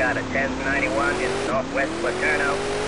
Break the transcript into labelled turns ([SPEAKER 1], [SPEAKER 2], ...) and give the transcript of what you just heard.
[SPEAKER 1] Got a 1091 in northwest Paterno.